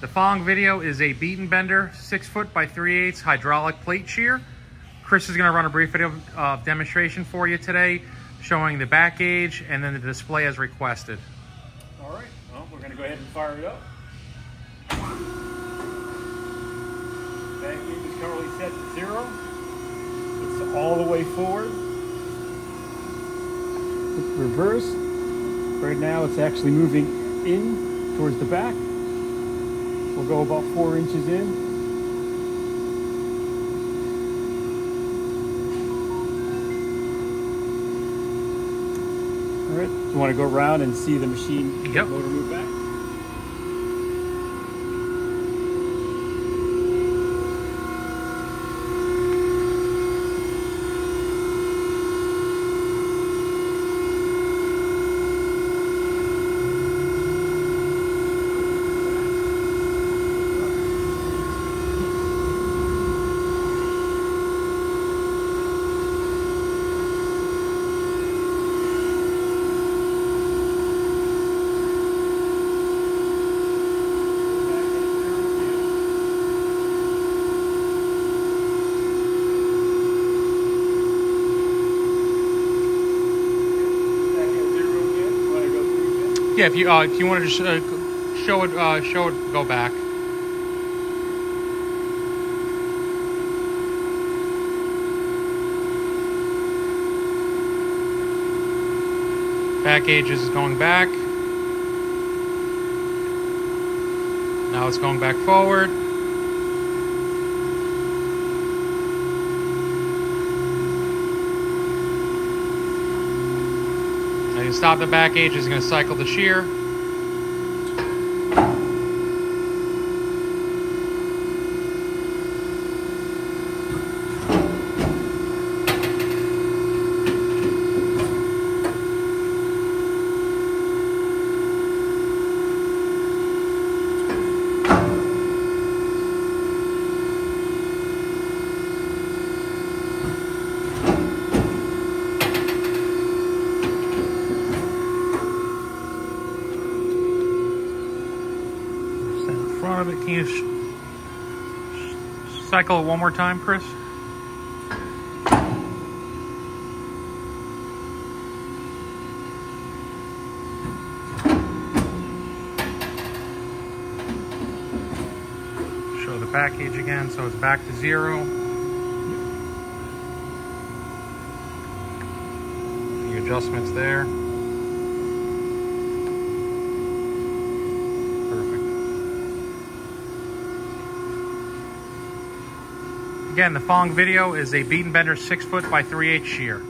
The following video is a Betenbender, six foot by three eighths hydraulic plate shear. Chris is gonna run a brief video uh, demonstration for you today, showing the back gauge and then the display as requested. All right, well, we're gonna go ahead and fire it up. Back gauge is currently set to zero. It's all the way forward. Reverse. Right now it's actually moving in towards the back. We'll go about four inches in. All right, you want to go around and see the machine Yep. motor move back? Yeah, if you uh, if you want to just uh, show it, uh, show it, go back. Back gauge is going back. Now it's going back forward. You stop the back gauge, it's going to cycle the shear. Of it. Can you cycle it one more time, Chris? Show the back gauge again, so it's back to zero. The adjustments there. Again, the following video is a Betenbender six foot by three eight shear.